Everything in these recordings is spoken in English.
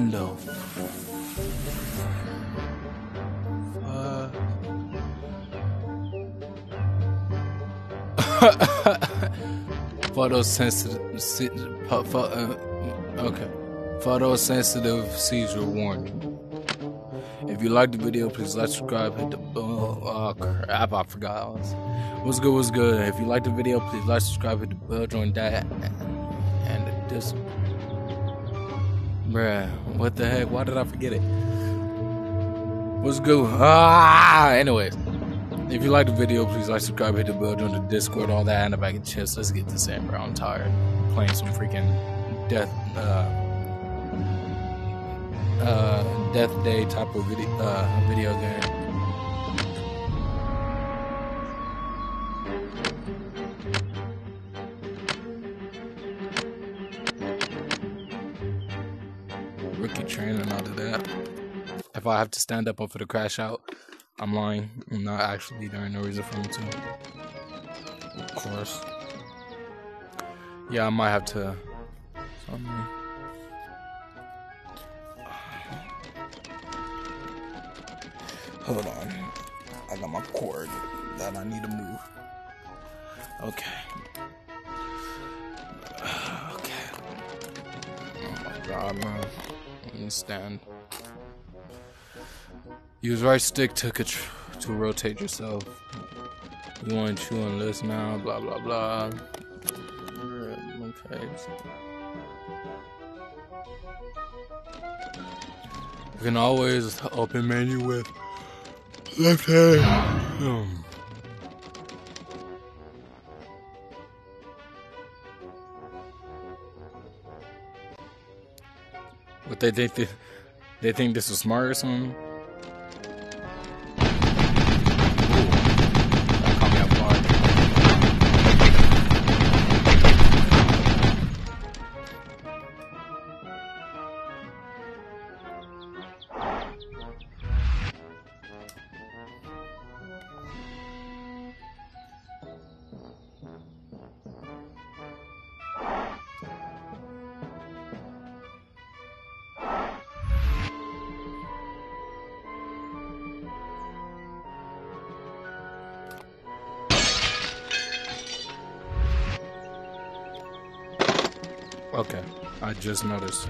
in the photosensitive uh, okay. Photosensitive seizure warning. If you like the video please like subscribe hit the bell oh crap i forgot what's good what's good? If you like the video please like subscribe hit the bell join that and the this bruh what the heck? Why did i forget it? What's good? Ah anyways if you like the video, please like, subscribe, hit the bell, join the Discord, all that, and if I get chips, let's get this in, bro. I'm tired. Playing some freaking death, uh, uh, death day type of video, uh, video game. I have to stand up for the crash out, I'm lying. I'm not actually. There ain't no reason for me to. Of course. Yeah, I might have to. Hold on. I got my cord that I need to move. Okay. Okay. Oh my god, man. Let me stand. Use right stick to to rotate yourself. You want to chew on now, blah blah blah. Okay. You can always open menu with left hand. Um. What they think they, they think this is smart or something? I just noticed.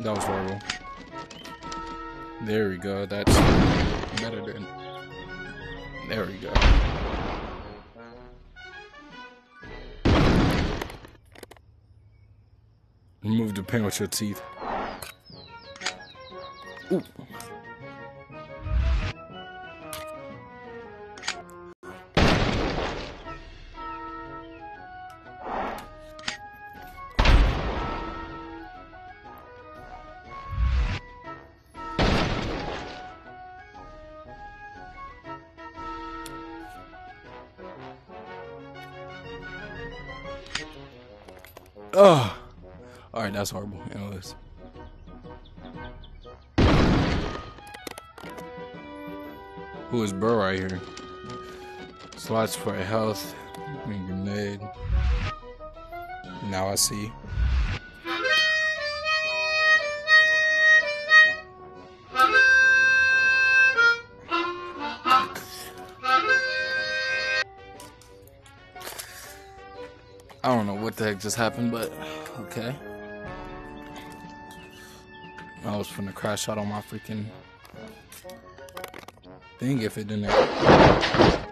That was horrible. There we go, that's better than... There we go. Remove the pain with your teeth. Ooh. Who is Burr right here? Slots for health. Grenade. Now I see. I don't know what the heck just happened, but okay. I was finna crash out on my freaking thing if it didn't.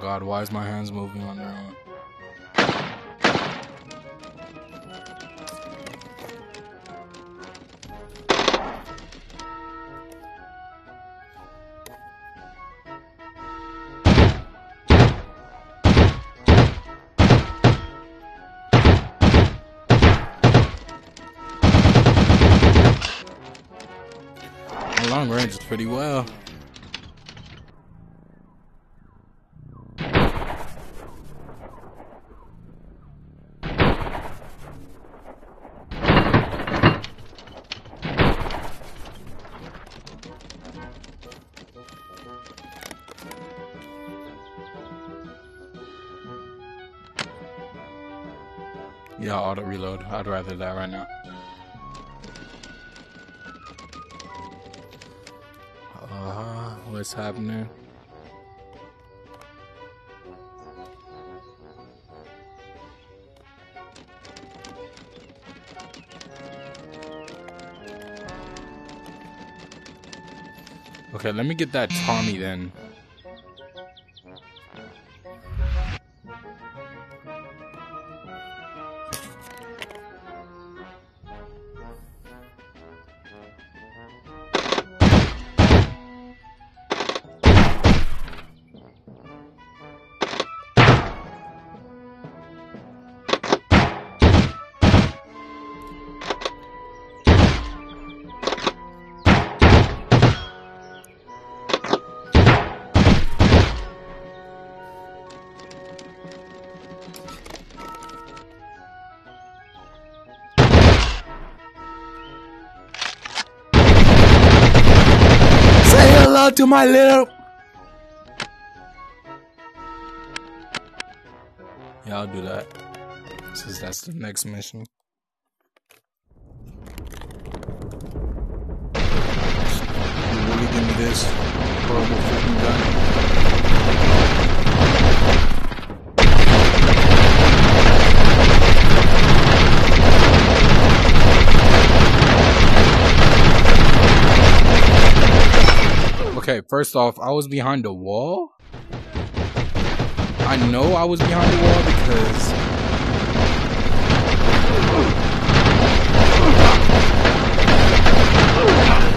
God, why is my hands moving on their own? long range is pretty well. I'd rather that right now. Uh, what's happening? Okay, let me get that Tommy then. To my little. Yeah, I'll do that. Since that's the next mission. You really give me this horrible freaking gun. Okay, first off, I was behind the wall. I know I was behind the wall because there's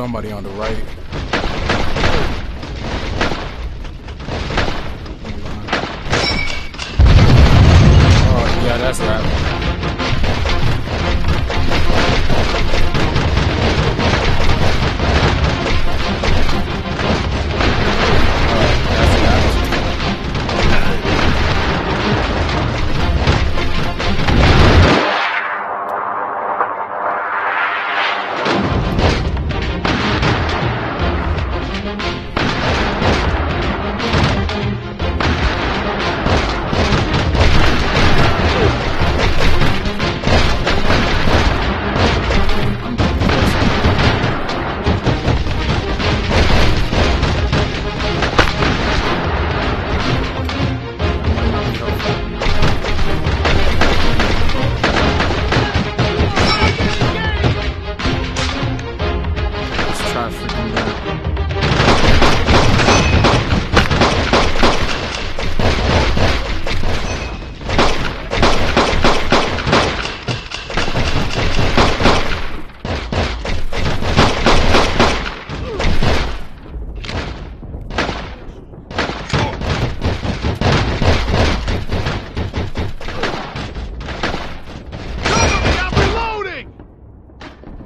somebody on the right. Try freaking that.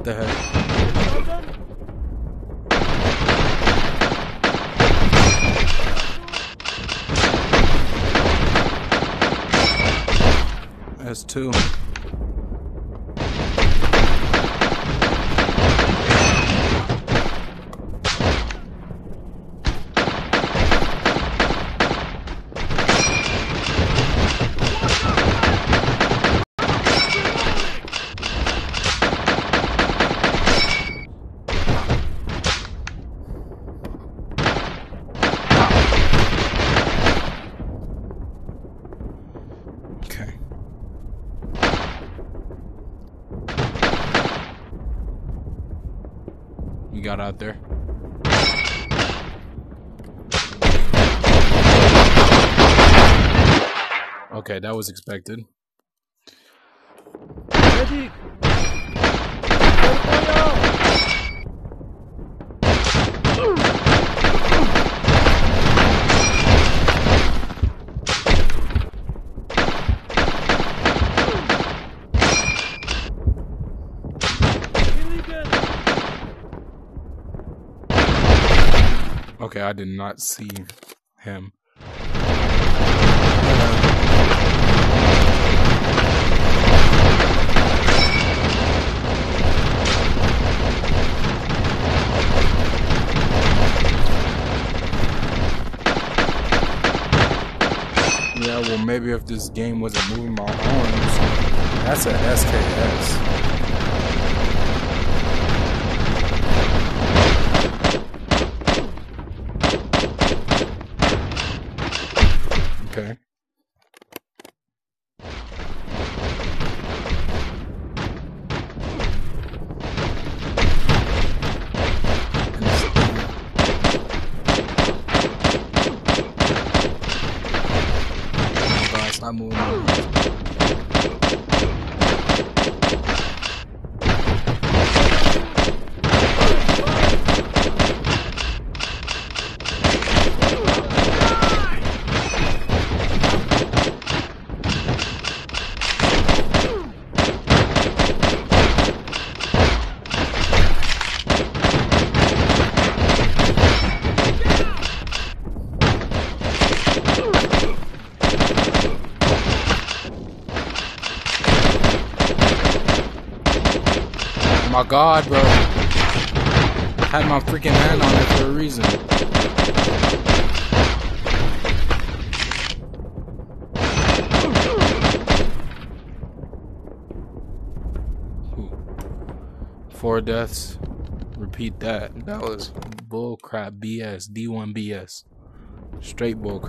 The heck? That's two. Got out there. Okay, that was expected. Okay, I did not see him. Yeah, well, maybe if this game wasn't moving my arms, that's a SKS. Okay. Oh God, it's not moving. Oh my God, bro. Had my freaking hand on it for a reason. Four deaths. Repeat that. That was bullcrap BS. D1 BS. Straight bull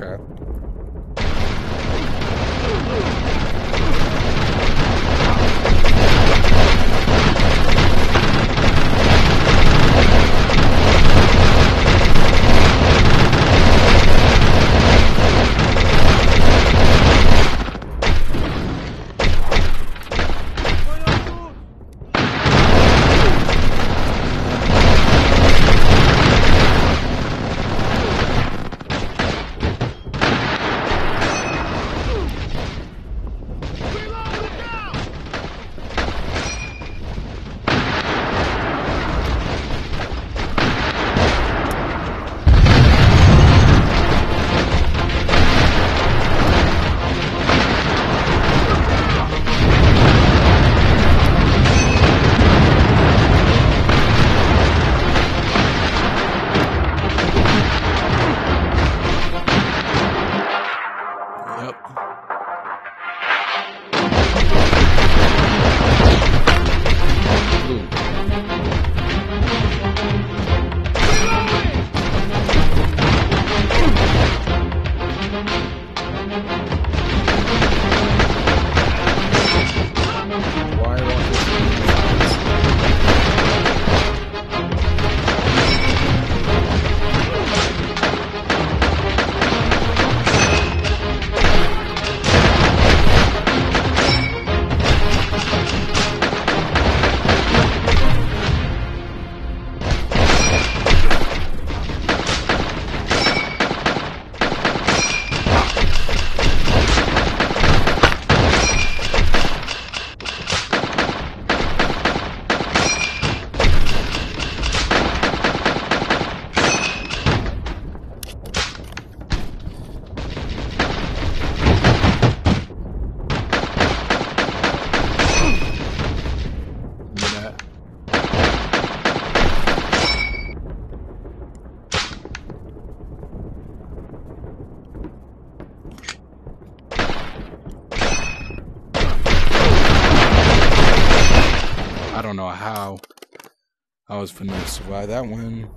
I was finna survive that one.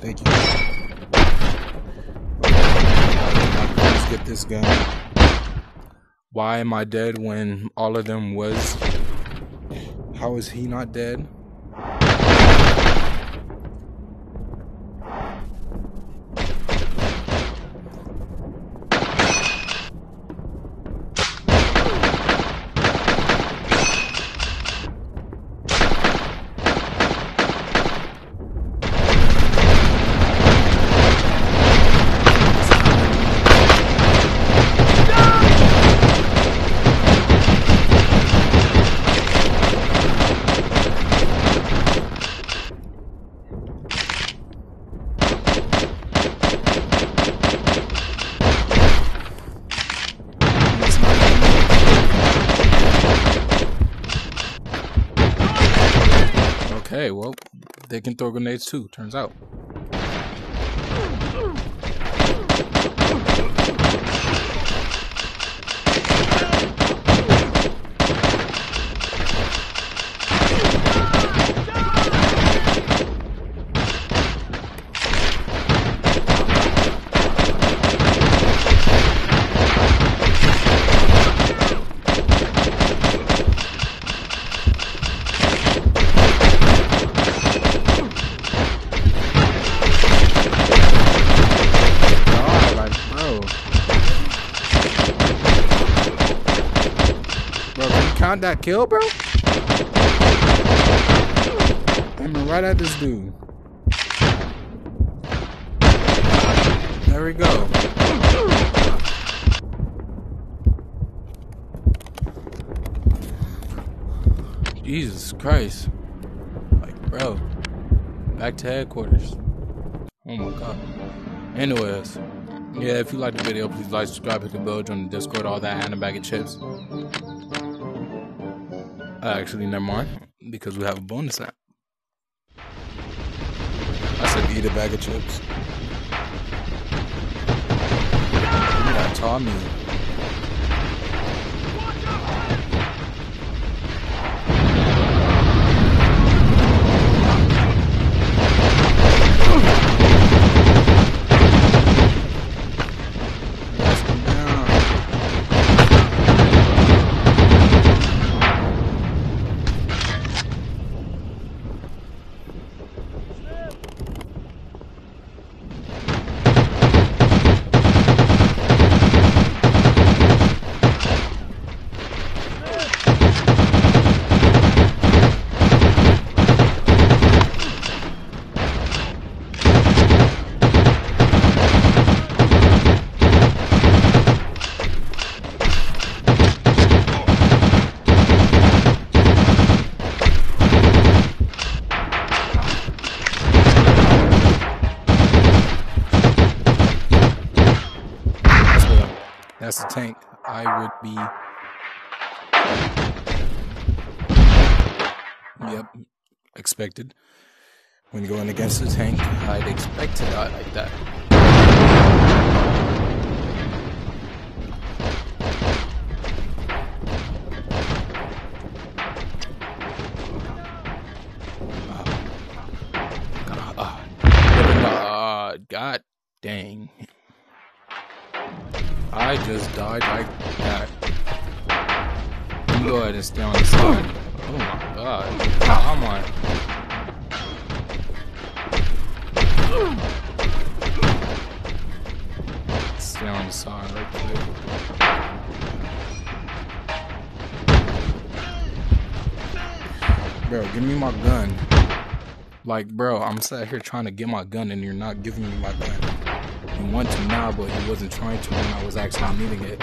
Thank you. Let's get this gun. Why am I dead when all of them was How is he not dead? Okay, well, they can throw grenades too, turns out. Count that kill, bro? I'm right at this dude. There we go. Jesus Christ. Like, bro. Back to headquarters. Oh my god. Anyways, yeah, if you like the video, please like, subscribe, hit the bell, join the Discord, all that, and a bag of chips. Uh, actually, never mind, because we have a bonus app. I said eat a bag of chips. That Tommy. Let's go down. That's what I- That's the tank. I would be. Yep, expected. When going against the tank, I'd expect to die like that. God dang. I just died like that. Go ahead and stay on the side. Oh my god. Am I? Stay on the side right quick. Bro, give me my gun. Like, bro, I'm sat here trying to get my gun and you're not giving me my gun. You want to now, but you wasn't trying to when I was actually needing it.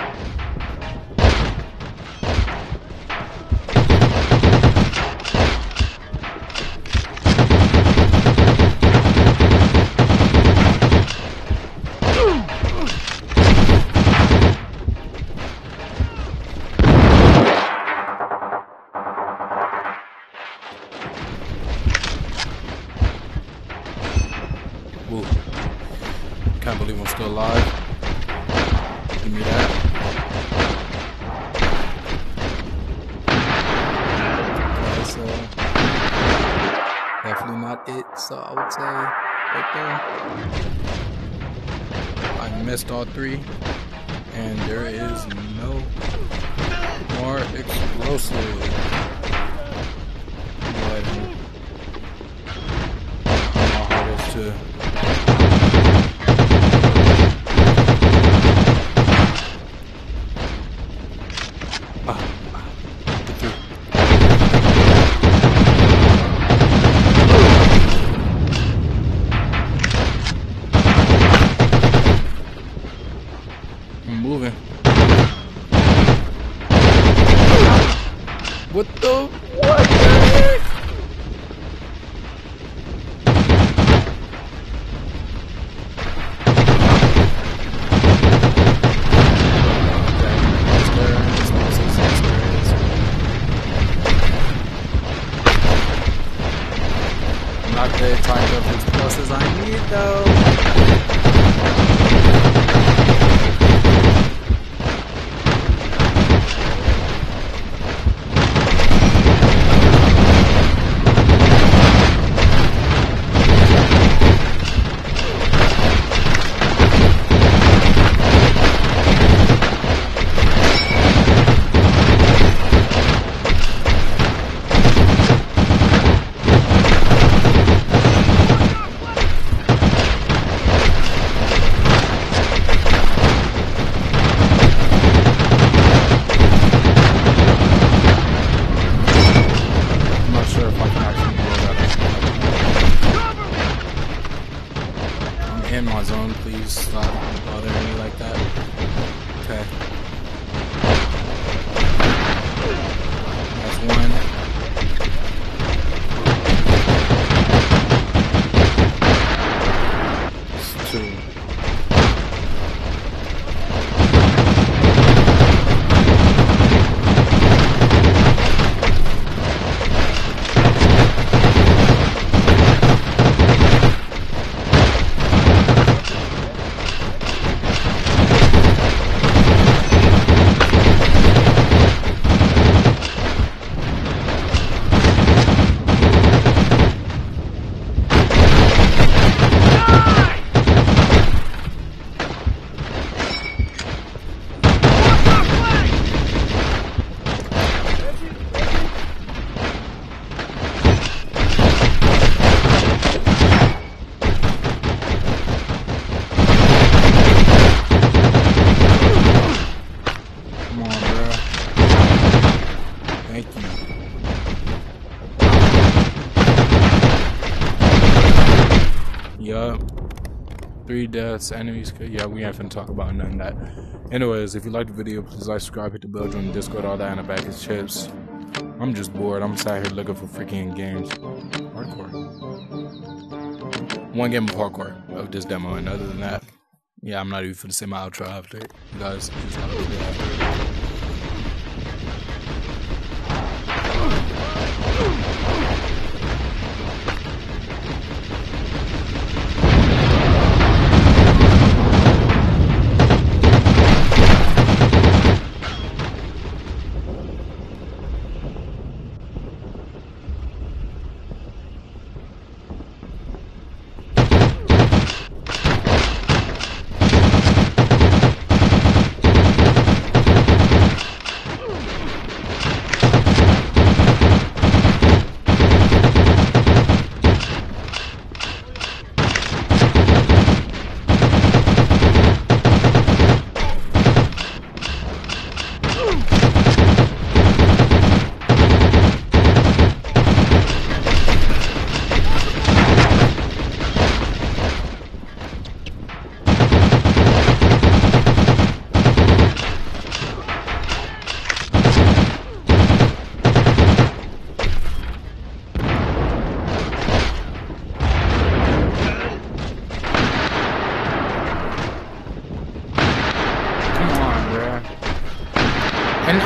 Deaths, enemies. Yeah, we ain't finna talk about none of that. Anyways, if you like the video, please like, subscribe, hit the bell, join the Discord, all that and the bag of chips. I'm just bored. I'm sat here looking for freaking games. Hardcore. One game of hardcore of this demo, and other than that, yeah, I'm not even finna say my outro after it. You guys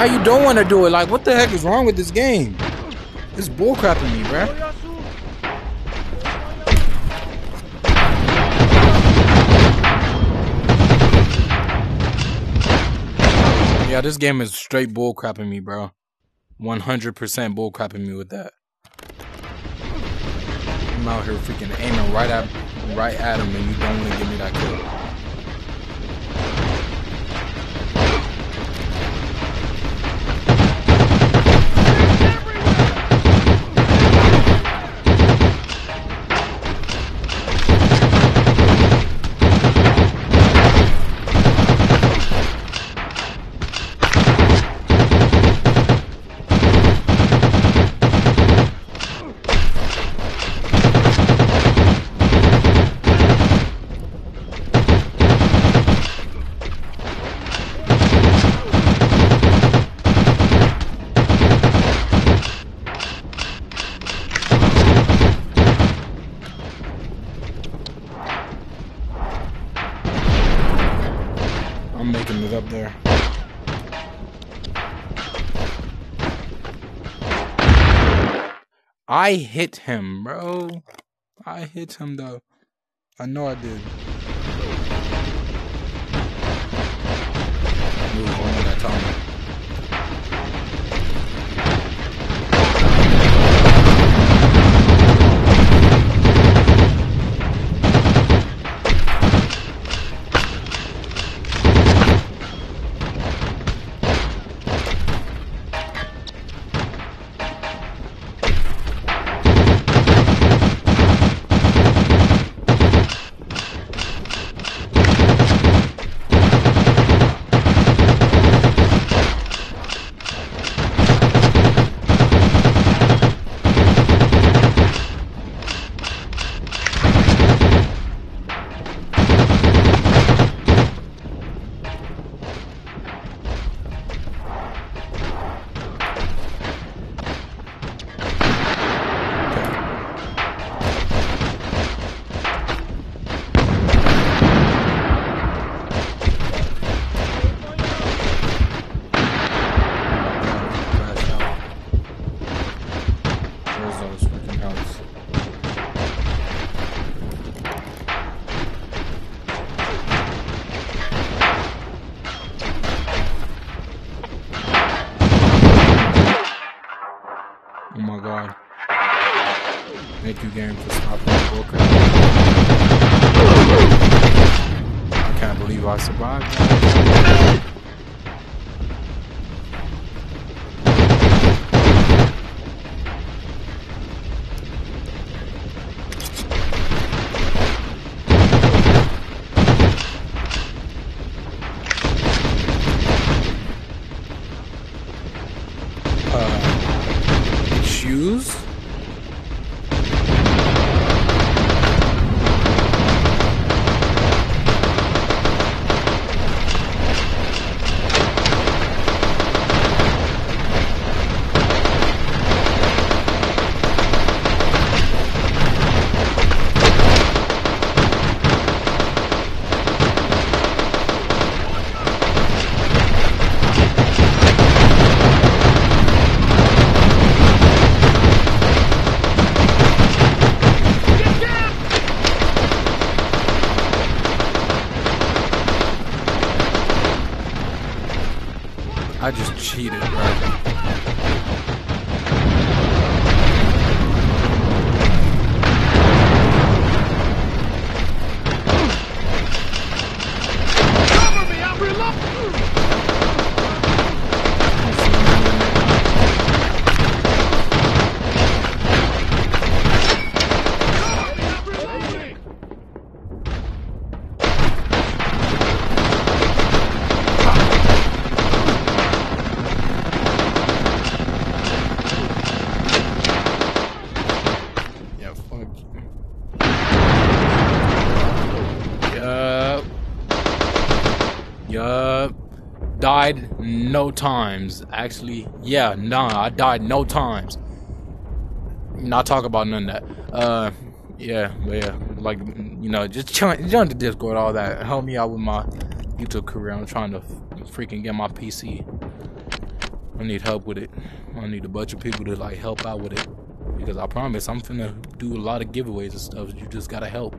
Now you don't want to do it. Like, what the heck is wrong with this game? It's bullcrapping me, bruh. Yeah, this game is straight bullcrapping me, bro. 100% bullcrapping me with that. I'm out here freaking aiming right at right at him and you don't want to give me that kill. I hit him, bro. I hit him though. I know I did. Move on that time. Uh, shoes? Times. Actually, yeah, nah, I died no times. Not talk about none of that. Uh, yeah, yeah, like you know, just join, join the Discord, all that. Help me out with my YouTube career. I'm trying to freaking get my PC. I need help with it. I need a bunch of people to like help out with it because I promise I'm finna do a lot of giveaways and stuff. You just gotta help.